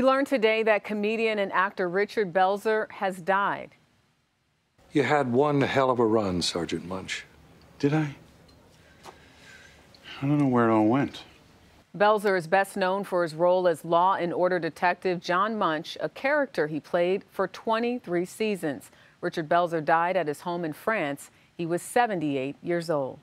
We learned today that comedian and actor Richard Belzer has died. You had one hell of a run, Sergeant Munch. Did I? I don't know where it all went. Belzer is best known for his role as Law and Order Detective John Munch, a character he played for 23 seasons. Richard Belzer died at his home in France. He was 78 years old.